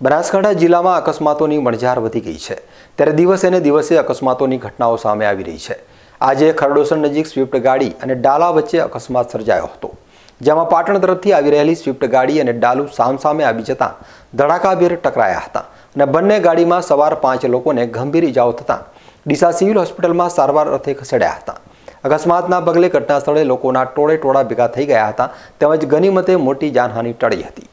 બનાસકાંઠા જિલ્લામાં અકસ્માતોની મણઝાર વધી ગઈ છે. ત્યારે દિવસે ને દિવસે અકસ્માતોની ઘટનાઓ સામે આવી રહી છે. આજે ખરડોસર નજીક સ્વિફ્ટ ગાડી અને ડાલા વચ્ચે અકસ્માત સર્જાયો હતો. જેમાં પાટણ તરફથી આવી રહેલી સ્વિફ્ટ ગાડી અને ડાલુ સામસામે આવી જતાં ધડાકાભેર ટકરાયા હતા અને બંને ગાડીમાં સવાર પાંચ લોકોને ગંભીર ઇજાઓ થતાં ડીસા સિવિલ હોસ્પિટલમાં સારવાર અર્થે ખસેડ્યા હતા. અકસ્માતના પગલે ઘટના સ્થળે લોકોના ટોળે ટોળા ભેગા થઈ ગયા હતા. તેમજ ગનીમતે મોટી જાનહાનિ ટળી હતી.